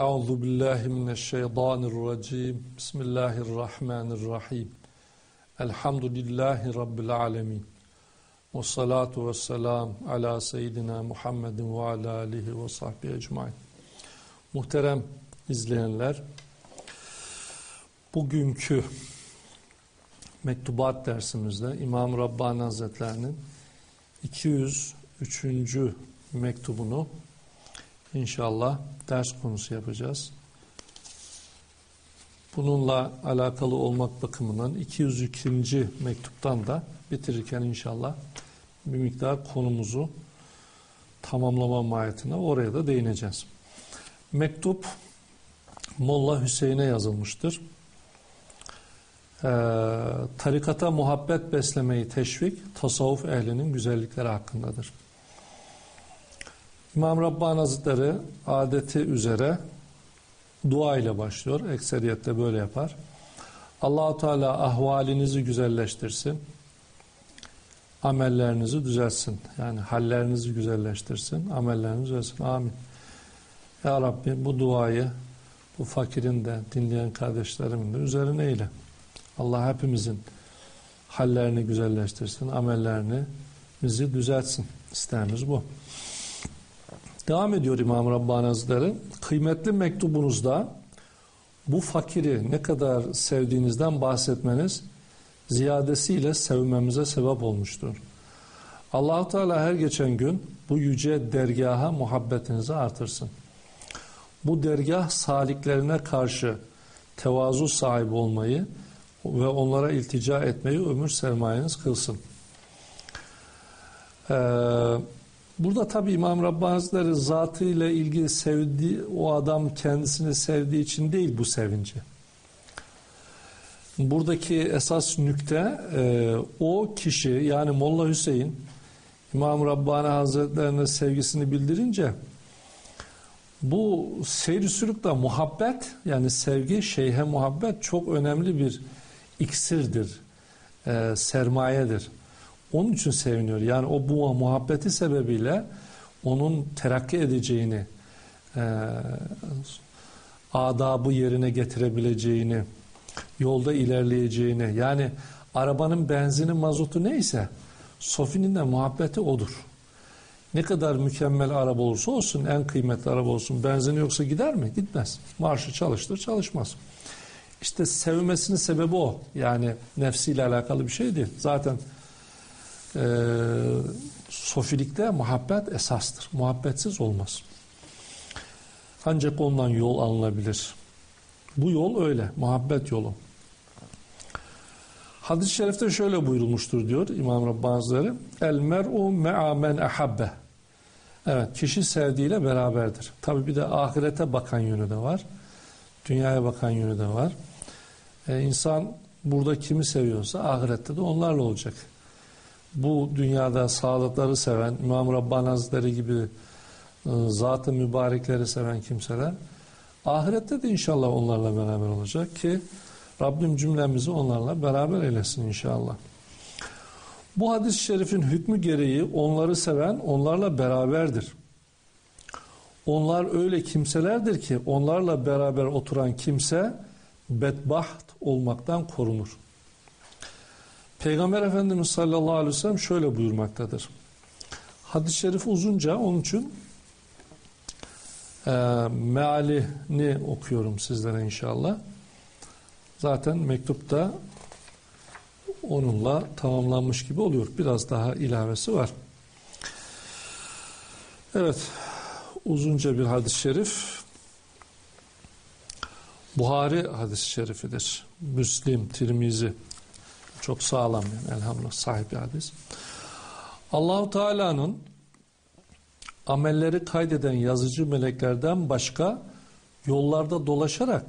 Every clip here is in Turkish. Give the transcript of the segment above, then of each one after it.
Euzu billahi mineşşeytanirracim. Bismillahirrahmanirrahim. Elhamdülillahi rabbil alamin. Ve salatu ve selam ala seyyidina Muhammedin ve ala alihi ve sahbihi ecmaîn. Muhterem izleyenler, bugünkü mektubat dersimizde İmam Rabbani Hazretlerinin 203. mektubunu inşallah ders konusu yapacağız. Bununla alakalı olmak bakımından 202. mektuptan da bitirirken inşallah bir miktar konumuzu tamamlama mahiyetine oraya da değineceğiz. Mektup Molla Hüseyin'e yazılmıştır. Ee, tarikata muhabbet beslemeyi teşvik, tasavvuf ehlinin güzellikleri hakkındadır. İmam Rabbani Hazretleri adeti üzere dua ile başlıyor. Ekseriyette böyle yapar. Allahu Teala ahvalinizi güzelleştirsin. Amellerinizi düzelsin. Yani hallerinizi güzelleştirsin. Amellerinizi düzelsin. Amin. Ya Rabbi bu duayı bu fakirin de dinleyen kardeşlerimin de üzerine eyle. Allah hepimizin hallerini güzelleştirsin. Amellerini bizi düzeltsin. İsteğimiz bu. Devam ediyor İmam Rabbani Hazretleri. Kıymetli mektubunuzda bu fakiri ne kadar sevdiğinizden bahsetmeniz ziyadesiyle sevmemize sebep olmuştur. allah Teala her geçen gün bu yüce dergaha muhabbetinizi artırsın. Bu dergah saliklerine karşı tevazu sahibi olmayı ve onlara iltica etmeyi ömür sermayeniz kılsın. Eee Burada tabi İmam Rabbani Hazretleri zatıyla ilgili sevdiği, o adam kendisini sevdiği için değil bu sevinci. Buradaki esas nükte e, o kişi yani Molla Hüseyin İmam Rabbani Hazretlerine sevgisini bildirince bu seyri sülükte muhabbet yani sevgi şeyhe muhabbet çok önemli bir iksirdir, e, sermayedir. Onun için seviniyor. Yani o bu muhabbeti sebebiyle onun terakki edeceğini, e, adabı yerine getirebileceğini, yolda ilerleyeceğini, yani arabanın benzini mazotu neyse, Sofi'nin de muhabbeti odur. Ne kadar mükemmel araba olursa olsun, en kıymetli araba olsun, benzini yoksa gider mi? Gitmez. Marşı çalıştır, çalışmaz. İşte sevmesinin sebebi o. Yani nefsiyle alakalı bir şey değil. Zaten e, sofilikte muhabbet esastır. Muhabbetsiz olmaz. Ancak ondan yol alınabilir. Bu yol öyle. Muhabbet yolu. Hadis-i şerifte şöyle buyurulmuştur diyor İmam Rabbani Hazretleri. El mer'u me'a men ahabbe. Evet kişi sevdiğiyle beraberdir. Tabi bir de ahirete bakan yönü de var. Dünyaya bakan yönü de var. Ee, insan burada kimi seviyorsa ahirette de onlarla olacak bu dünyada sağlıkları seven, İmam Rabbani Hazretleri gibi e, zat-ı mübarekleri seven kimseler ahirette de inşallah onlarla beraber olacak ki Rabbim cümlemizi onlarla beraber eylesin inşallah. Bu hadis-i şerifin hükmü gereği onları seven onlarla beraberdir. Onlar öyle kimselerdir ki onlarla beraber oturan kimse bedbaht olmaktan korunur. Peygamber Efendimiz sallallahu aleyhi ve sellem şöyle buyurmaktadır. Hadis-i şerif uzunca onun için e, mealini okuyorum sizlere inşallah. Zaten mektupta onunla tamamlanmış gibi oluyor. Biraz daha ilavesi var. Evet, uzunca bir hadis-i şerif. Buhari hadis-i şerifidir. Müslim, Tirmizi çok sağlam yani elhamdülillah sahip bir hadis. Allahu Teala'nın amelleri kaydeden yazıcı meleklerden başka yollarda dolaşarak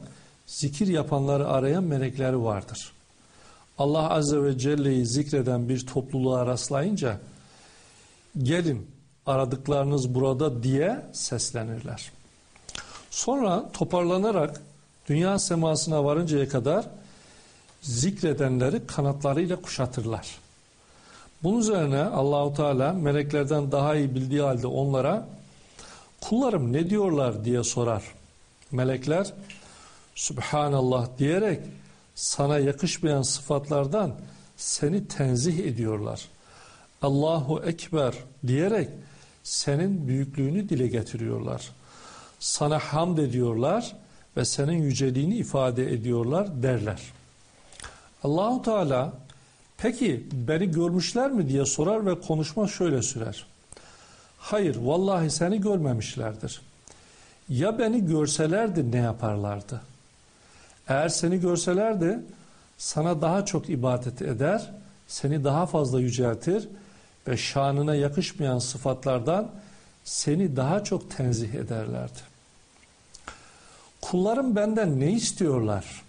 zikir yapanları arayan melekleri vardır. Allah Azze ve Celle'yi zikreden bir topluluğa rastlayınca gelin aradıklarınız burada diye seslenirler. Sonra toparlanarak dünya semasına varıncaya kadar zikredenleri kanatlarıyla kuşatırlar. Bunun üzerine Allahu Teala meleklerden daha iyi bildiği halde onlara kullarım ne diyorlar diye sorar. Melekler Subhanallah diyerek sana yakışmayan sıfatlardan seni tenzih ediyorlar. Allahu Ekber diyerek senin büyüklüğünü dile getiriyorlar. Sana hamd ediyorlar ve senin yüceliğini ifade ediyorlar derler. Allahu Teala peki beni görmüşler mi diye sorar ve konuşma şöyle sürer. Hayır vallahi seni görmemişlerdir. Ya beni görselerdi ne yaparlardı? Eğer seni görselerdi sana daha çok ibadet eder, seni daha fazla yüceltir ve şanına yakışmayan sıfatlardan seni daha çok tenzih ederlerdi. Kullarım benden ne istiyorlar?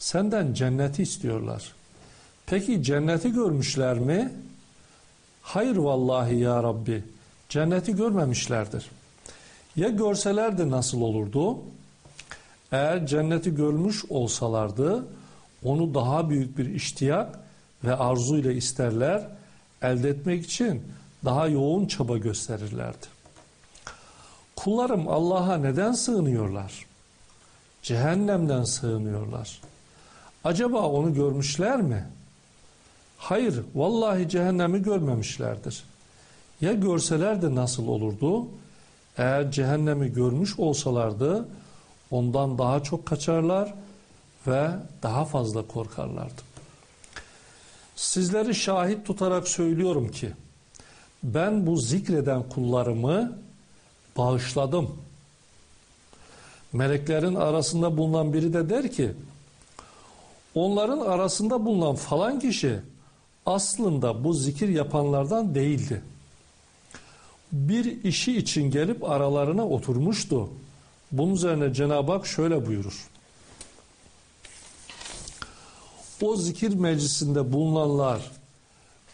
Senden cenneti istiyorlar. Peki cenneti görmüşler mi? Hayır vallahi ya Rabbi. Cenneti görmemişlerdir. Ya görselerdi nasıl olurdu? Eğer cenneti görmüş olsalardı onu daha büyük bir iştiyak ve arzu ile isterler, elde etmek için daha yoğun çaba gösterirlerdi. Kullarım Allah'a neden sığınıyorlar? Cehennemden sığınıyorlar. Acaba onu görmüşler mi? Hayır, vallahi cehennemi görmemişlerdir. Ya görselerdi nasıl olurdu? Eğer cehennemi görmüş olsalardı ondan daha çok kaçarlar ve daha fazla korkarlardı. Sizleri şahit tutarak söylüyorum ki ben bu zikreden kullarımı bağışladım. Meleklerin arasında bulunan biri de der ki onların arasında bulunan falan kişi aslında bu zikir yapanlardan değildi. Bir işi için gelip aralarına oturmuştu. Bunun üzerine Cenab-ı Hak şöyle buyurur. O zikir meclisinde bulunanlar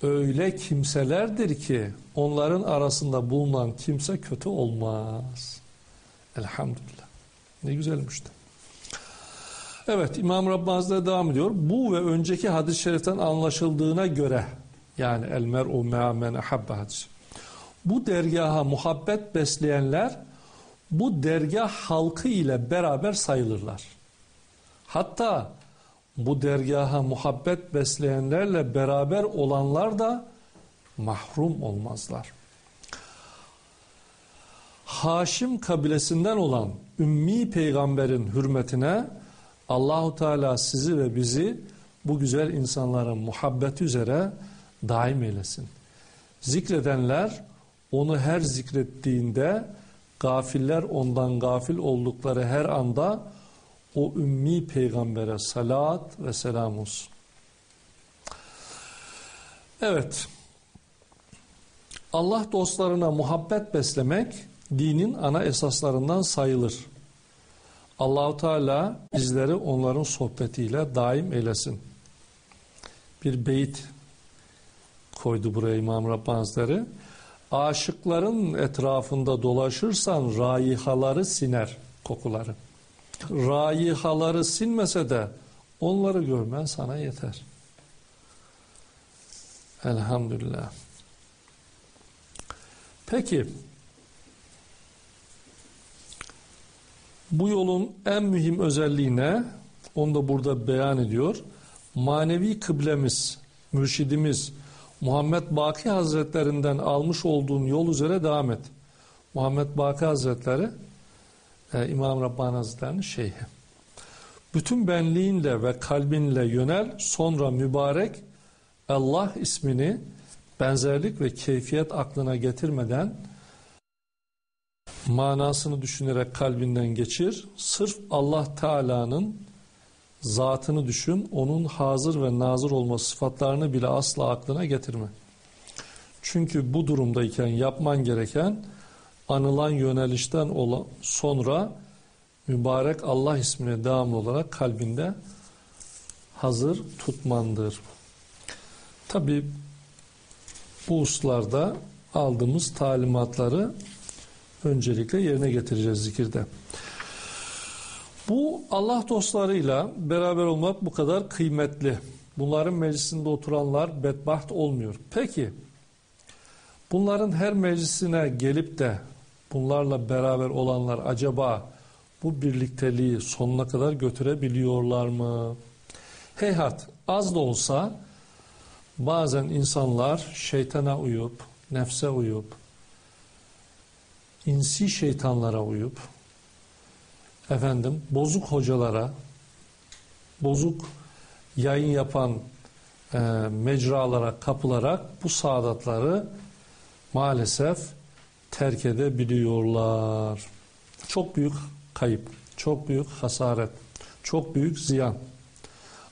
öyle kimselerdir ki onların arasında bulunan kimse kötü olmaz. Elhamdülillah. Ne güzelmiş de. Evet İmam Rabbani devam ediyor. Bu ve önceki hadis-i şeriften anlaşıldığına göre yani el mer'u me'a men hadisi. Bu dergaha muhabbet besleyenler bu dergah halkı ile beraber sayılırlar. Hatta bu dergaha muhabbet besleyenlerle beraber olanlar da mahrum olmazlar. Haşim kabilesinden olan ümmi peygamberin hürmetine Allahu Teala sizi ve bizi bu güzel insanların muhabbeti üzere daim eylesin. Zikredenler onu her zikrettiğinde gafiller ondan gafil oldukları her anda o ümmi peygambere salat ve selam olsun. Evet. Allah dostlarına muhabbet beslemek dinin ana esaslarından sayılır. Allahu Teala bizleri onların sohbetiyle daim eylesin. Bir beyit koydu buraya İmam Rabbani. Aşıkların etrafında dolaşırsan raihaları siner kokuları. Raihaları sinmese de onları görmen sana yeter. Elhamdülillah. Peki bu yolun en mühim özelliği ne? Onu da burada beyan ediyor. Manevi kıblemiz, mürşidimiz, Muhammed Baki Hazretlerinden almış olduğun yol üzere devam et. Muhammed Baki Hazretleri e, İmam Rabbani Hazretleri'nin şeyhi. Bütün benliğinle ve kalbinle yönel sonra mübarek Allah ismini benzerlik ve keyfiyet aklına getirmeden manasını düşünerek kalbinden geçir. Sırf Allah Teala'nın zatını düşün, onun hazır ve nazır olma sıfatlarını bile asla aklına getirme. Çünkü bu durumdayken yapman gereken anılan yönelişten sonra mübarek Allah ismine devamlı olarak kalbinde hazır tutmandır. Tabi bu uslarda aldığımız talimatları öncelikle yerine getireceğiz zikirde. Bu Allah dostlarıyla beraber olmak bu kadar kıymetli. Bunların meclisinde oturanlar bedbaht olmuyor. Peki bunların her meclisine gelip de bunlarla beraber olanlar acaba bu birlikteliği sonuna kadar götürebiliyorlar mı? Heyhat az da olsa bazen insanlar şeytana uyup, nefse uyup, insi şeytanlara uyup, efendim bozuk hocalara, bozuk yayın yapan e, mecralara kapılarak bu saadatları maalesef terk edebiliyorlar. Çok büyük kayıp, çok büyük hasaret, çok büyük ziyan.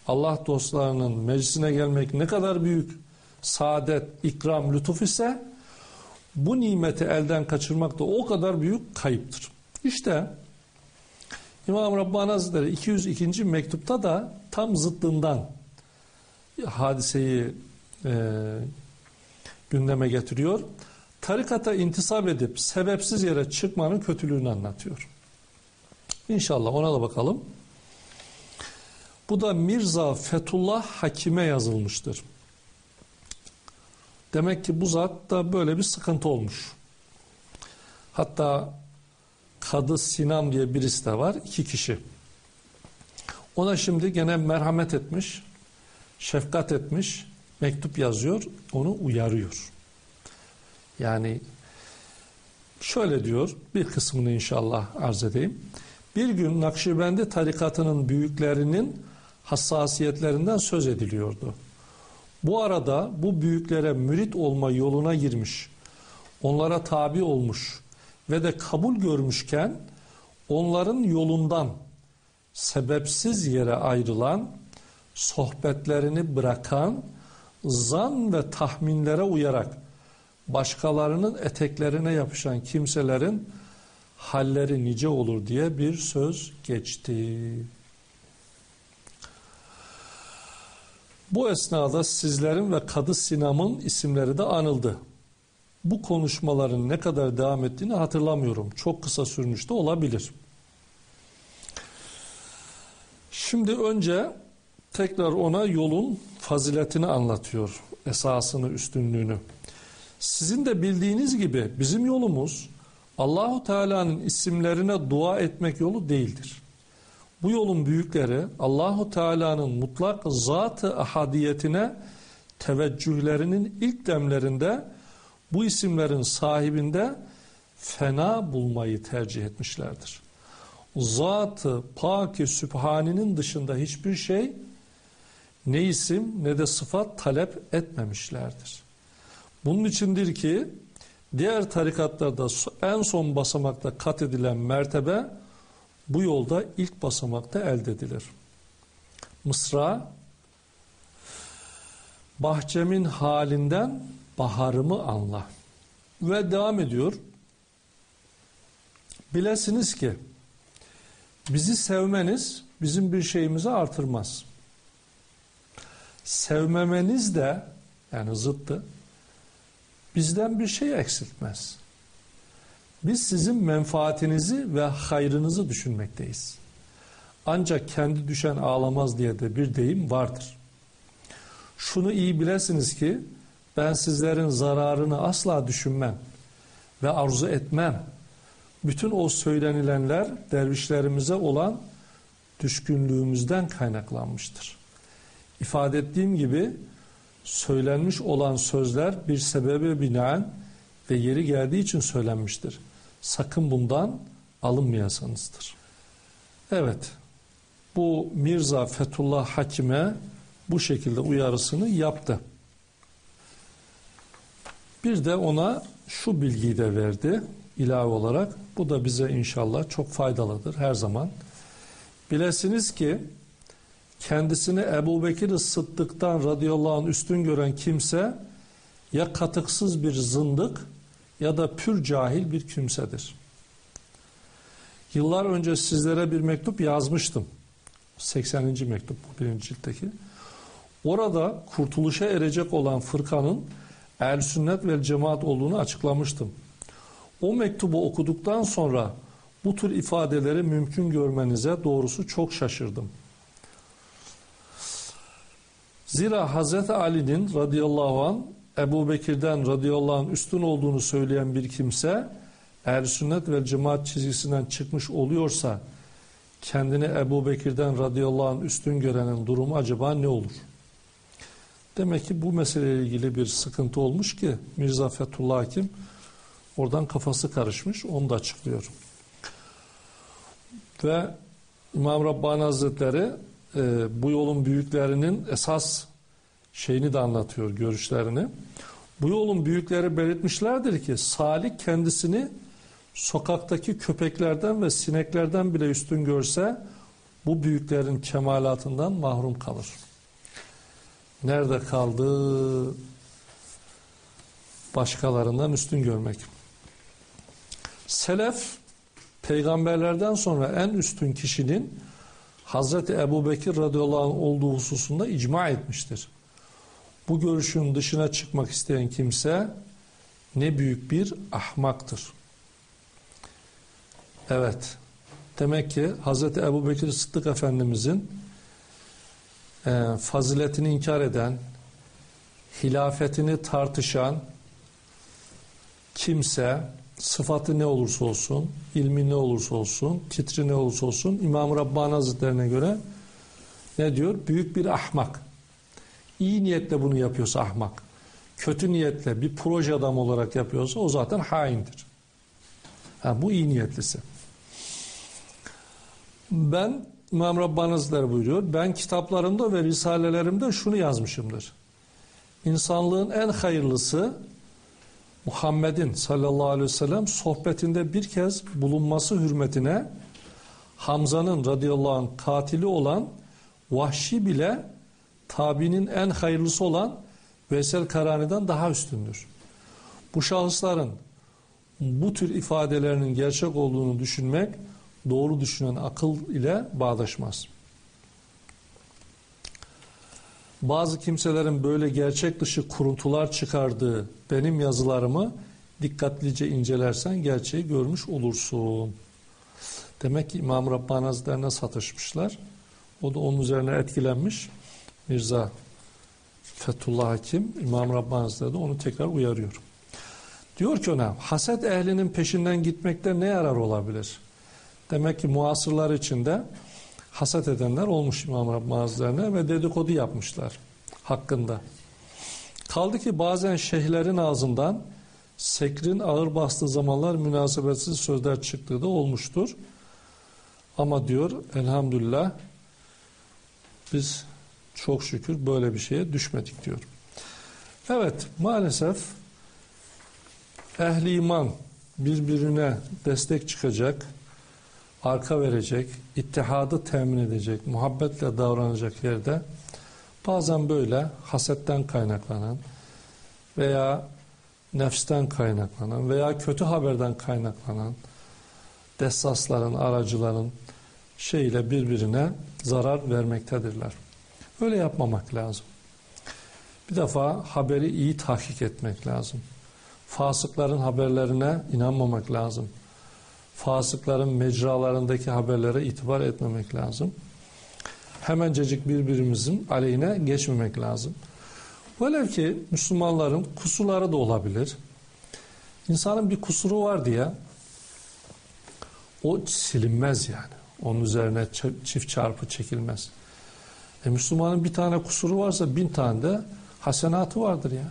Allah dostlarının meclisine gelmek ne kadar büyük saadet, ikram, lütuf ise bu nimeti elden kaçırmak da o kadar büyük kayıptır. İşte İmam Rabbani Hazretleri 202. mektupta da tam zıttından hadiseyi e, gündeme getiriyor. Tarikata intisap edip sebepsiz yere çıkmanın kötülüğünü anlatıyor. İnşallah ona da bakalım. Bu da Mirza Fethullah Hakim'e yazılmıştır. Demek ki bu zat da böyle bir sıkıntı olmuş. Hatta Kadı Sinan diye birisi de var. iki kişi. Ona şimdi gene merhamet etmiş, şefkat etmiş, mektup yazıyor, onu uyarıyor. Yani şöyle diyor, bir kısmını inşallah arz edeyim. Bir gün Nakşibendi tarikatının büyüklerinin hassasiyetlerinden söz ediliyordu. Bu arada bu büyüklere mürit olma yoluna girmiş, onlara tabi olmuş ve de kabul görmüşken onların yolundan sebepsiz yere ayrılan, sohbetlerini bırakan, zan ve tahminlere uyarak başkalarının eteklerine yapışan kimselerin halleri nice olur diye bir söz geçti. Bu esnada sizlerin ve Kadı Sinam'ın isimleri de anıldı. Bu konuşmaların ne kadar devam ettiğini hatırlamıyorum. Çok kısa sürmüş de olabilir. Şimdi önce tekrar ona yolun faziletini anlatıyor. Esasını, üstünlüğünü. Sizin de bildiğiniz gibi bizim yolumuz Allahu Teala'nın isimlerine dua etmek yolu değildir. Bu yolun büyükleri Allahu Teala'nın mutlak zat-ı ahadiyetine teveccühlerinin ilk demlerinde bu isimlerin sahibinde fena bulmayı tercih etmişlerdir. Zat-ı Pak-ı Sübhani'nin dışında hiçbir şey ne isim ne de sıfat talep etmemişlerdir. Bunun içindir ki diğer tarikatlarda en son basamakta kat edilen mertebe bu yolda ilk basamakta elde edilir. Mısra bahçemin halinden baharımı anla. Ve devam ediyor. Bilesiniz ki bizi sevmeniz bizim bir şeyimizi artırmaz. Sevmemeniz de yani zıttı bizden bir şey eksiltmez. Biz sizin menfaatinizi ve hayrınızı düşünmekteyiz. Ancak kendi düşen ağlamaz diye de bir deyim vardır. Şunu iyi bilesiniz ki ben sizlerin zararını asla düşünmem ve arzu etmem. Bütün o söylenilenler dervişlerimize olan düşkünlüğümüzden kaynaklanmıştır. İfade ettiğim gibi söylenmiş olan sözler bir sebebe binaen ve yeri geldiği için söylenmiştir. Sakın bundan alınmayasınızdır. Evet, bu Mirza Fethullah Hakim'e bu şekilde uyarısını yaptı. Bir de ona şu bilgiyi de verdi ilave olarak. Bu da bize inşallah çok faydalıdır her zaman. Bilesiniz ki kendisini Ebu Bekir Sıddık'tan radıyallahu anh üstün gören kimse ya katıksız bir zındık ya da pür cahil bir kimsedir. Yıllar önce sizlere bir mektup yazmıştım. 80. mektup bu birinci ciltteki. Orada kurtuluşa erecek olan fırkanın el sünnet ve cemaat olduğunu açıklamıştım. O mektubu okuduktan sonra bu tür ifadeleri mümkün görmenize doğrusu çok şaşırdım. Zira Hazreti Ali'nin radıyallahu an Ebu Bekir'den radıyallahu anh üstün olduğunu söyleyen bir kimse eğer sünnet ve cemaat çizgisinden çıkmış oluyorsa kendini Ebu Bekir'den radıyallahu anh üstün görenin durumu acaba ne olur? Demek ki bu meseleyle ilgili bir sıkıntı olmuş ki Mirza Fethullah Hakim oradan kafası karışmış. Onu da açıklıyor. Ve İmam Rabbani Hazretleri e, bu yolun büyüklerinin esas şeyini de anlatıyor, görüşlerini. Bu yolun büyükleri belirtmişlerdir ki Salih kendisini sokaktaki köpeklerden ve sineklerden bile üstün görse bu büyüklerin kemalatından mahrum kalır. Nerede kaldı? Başkalarından üstün görmek. Selef peygamberlerden sonra en üstün kişinin Hazreti Ebu Bekir radıyallahu anh olduğu hususunda icma etmiştir. Bu görüşün dışına çıkmak isteyen kimse ne büyük bir ahmaktır. Evet. Demek ki Hazreti Ebu Bekir Sıddık Efendimizin e, faziletini inkar eden, hilafetini tartışan kimse sıfatı ne olursa olsun, ilmi ne olursa olsun, titri ne olursa olsun İmam Rabbani Hazretlerine göre ne diyor? Büyük bir ahmak. İyi niyetle bunu yapıyorsa ahmak. Kötü niyetle bir proje adam olarak yapıyorsa o zaten haindir. Ha, bu iyi niyetlisi. Ben İmam Rabbani buyuruyor. Ben kitaplarımda ve risalelerimde şunu yazmışımdır. İnsanlığın en hayırlısı Muhammed'in sallallahu aleyhi ve sellem sohbetinde bir kez bulunması hürmetine Hamza'nın radıyallahu anh katili olan Vahşi bile tabinin en hayırlısı olan Veysel Karani'den daha üstündür. Bu şahısların bu tür ifadelerinin gerçek olduğunu düşünmek doğru düşünen akıl ile bağdaşmaz. Bazı kimselerin böyle gerçek dışı kuruntular çıkardığı benim yazılarımı dikkatlice incelersen gerçeği görmüş olursun. Demek ki İmam Rabbani Hazretlerine satışmışlar. O da onun üzerine etkilenmiş. Mirza Fethullah Hakim, İmam Rabbani Hazretleri de onu tekrar uyarıyor. Diyor ki ona, haset ehlinin peşinden gitmekte ne yarar olabilir? Demek ki muasırlar içinde haset edenler olmuş İmam Rabbani Hazretlerine ve dedikodu yapmışlar hakkında. Kaldı ki bazen şeyhlerin ağzından sekrin ağır bastığı zamanlar münasebetsiz sözler çıktığı da olmuştur. Ama diyor elhamdülillah biz çok şükür böyle bir şeye düşmedik diyor. Evet maalesef ehli iman birbirine destek çıkacak, arka verecek, ittihadı temin edecek, muhabbetle davranacak yerde bazen böyle hasetten kaynaklanan veya nefsten kaynaklanan veya kötü haberden kaynaklanan dessasların, aracıların şeyle birbirine zarar vermektedirler. Öyle yapmamak lazım. Bir defa haberi iyi tahkik etmek lazım. Fasıkların haberlerine inanmamak lazım. Fasıkların mecralarındaki haberlere itibar etmemek lazım. Hemencecik birbirimizin aleyhine geçmemek lazım. Velev ki Müslümanların kusurları da olabilir. İnsanın bir kusuru var diye o silinmez yani. Onun üzerine çift çarpı çekilmez. E Müslümanın bir tane kusuru varsa bin tane de hasenatı vardır ya.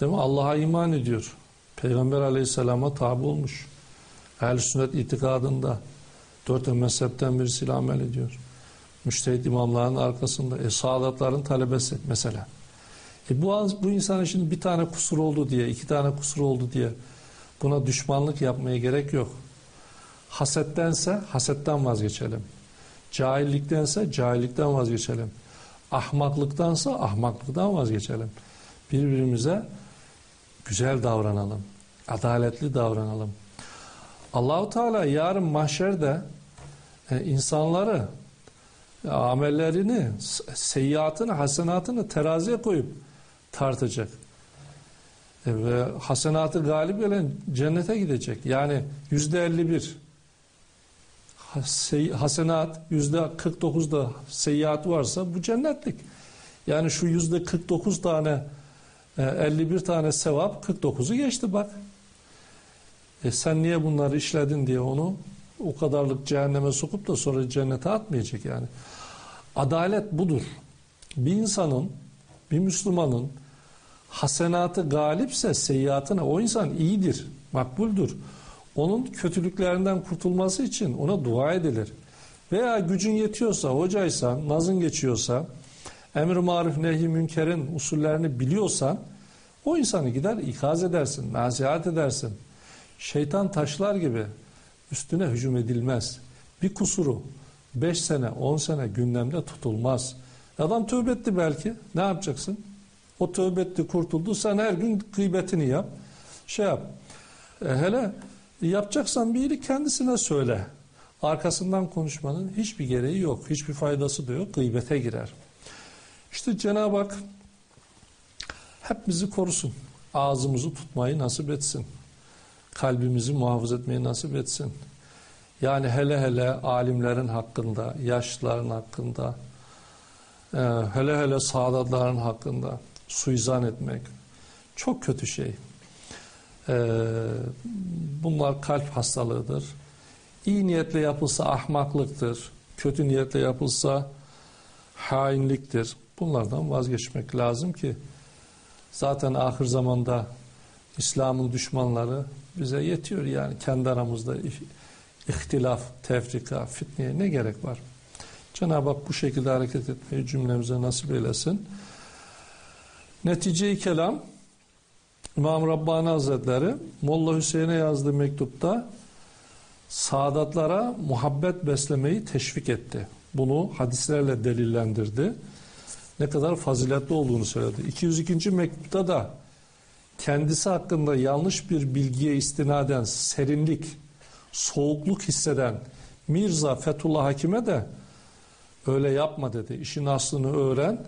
Değil mi? Allah'a iman ediyor. Peygamber aleyhisselama tabi olmuş. Ehl-i sünnet itikadında dört mezhepten birisiyle amel ediyor. Müştehit imamların arkasında. E, saadatların talebesi mesela. E, bu, bu insanın şimdi bir tane kusur oldu diye, iki tane kusur oldu diye buna düşmanlık yapmaya gerek yok. Hasettense hasetten vazgeçelim. Cahilliktense cahillikten vazgeçelim. Ahmaklıktansa ahmaklıktan vazgeçelim. Birbirimize güzel davranalım. Adaletli davranalım. Allahu Teala yarın mahşerde e, insanları e, amellerini, seyyiatını, hasenatını teraziye koyup tartacak. E, ve hasenatı galip gelen cennete gidecek. Yani yüzde elli bir hasenat yüzde 49'da seyyiat varsa bu cennetlik. Yani şu yüzde 49 tane 51 e, tane sevap 49'u geçti bak. E sen niye bunları işledin diye onu o kadarlık cehenneme sokup da sonra cennete atmayacak yani. Adalet budur. Bir insanın, bir Müslümanın hasenatı galipse seyyiatına o insan iyidir, makbuldür. Onun kötülüklerinden kurtulması için ona dua edilir. Veya gücün yetiyorsa, hocaysan, nazın geçiyorsa, emir marif nehi münkerin usullerini biliyorsan o insanı gider ikaz edersin, nasihat edersin. Şeytan taşlar gibi üstüne hücum edilmez. Bir kusuru 5 sene, 10 sene gündemde tutulmaz. Adam tövbe etti belki. Ne yapacaksın? O tövbe etti, kurtuldu. Sen her gün gıybetini yap. Şey yap. E hele yapacaksan bir iyilik kendisine söyle. Arkasından konuşmanın hiçbir gereği yok. Hiçbir faydası da yok. Gıybete girer. İşte Cenab-ı Hak hep bizi korusun. Ağzımızı tutmayı nasip etsin. Kalbimizi muhafaza etmeyi nasip etsin. Yani hele hele alimlerin hakkında, yaşlıların hakkında, e, hele hele saadatların hakkında suizan etmek çok kötü şey. E, bunlar kalp hastalığıdır. İyi niyetle yapılsa ahmaklıktır. Kötü niyetle yapılsa hainliktir. Bunlardan vazgeçmek lazım ki zaten ahir zamanda İslam'ın düşmanları bize yetiyor yani kendi aramızda ihtilaf, tefrika, fitneye ne gerek var? Cenab-ı Hak bu şekilde hareket etmeyi cümlemize nasip eylesin. Netice-i kelam İmam Rabbani Hazretleri Molla Hüseyin'e yazdığı mektupta saadatlara muhabbet beslemeyi teşvik etti. Bunu hadislerle delillendirdi. Ne kadar faziletli olduğunu söyledi. 202. mektupta da kendisi hakkında yanlış bir bilgiye istinaden serinlik, soğukluk hisseden Mirza Fethullah Hakim'e de öyle yapma dedi. İşin aslını öğren.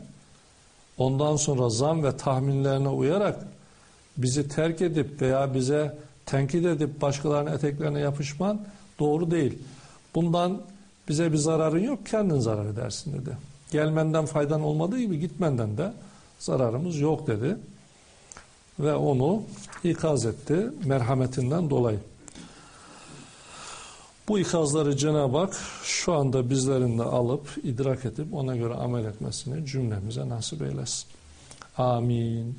Ondan sonra zam ve tahminlerine uyarak bizi terk edip veya bize tenkit edip başkalarının eteklerine yapışman doğru değil. Bundan bize bir zararın yok, kendin zarar edersin dedi. Gelmenden faydan olmadığı gibi gitmenden de zararımız yok dedi. Ve onu ikaz etti merhametinden dolayı. Bu ikazları Cenab-ı Hak şu anda bizlerin de alıp idrak edip ona göre amel etmesini cümlemize nasip eylesin. Amin.